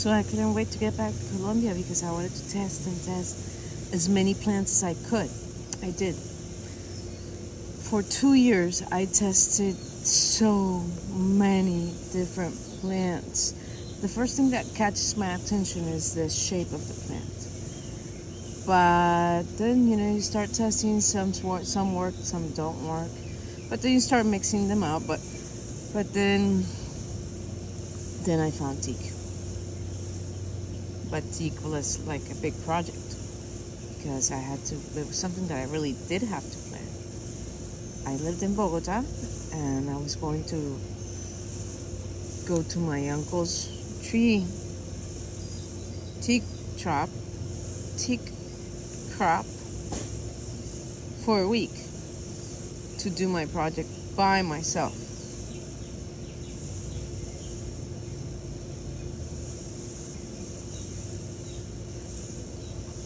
So I couldn't wait to get back to Colombia because I wanted to test and test as many plants as I could. I did. For two years, I tested so many different plants. The first thing that catches my attention is the shape of the plant. But then, you know, you start testing, some work, some work, some don't work. But then you start mixing them out. But, but then, then I found teak. But teak was like a big project because I had to. It was something that I really did have to plan. I lived in Bogota, and I was going to go to my uncle's tree teak crop, teak crop for a week to do my project by myself.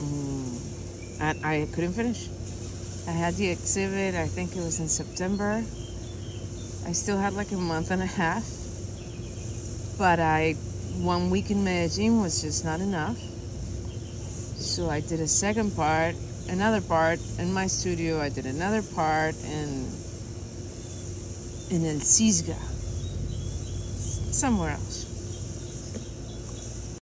Mm, and I couldn't finish. I had the exhibit, I think it was in September. I still had like a month and a half. But I one week in Medellin was just not enough. So I did a second part, another part in my studio. I did another part in in El Sisga, somewhere else.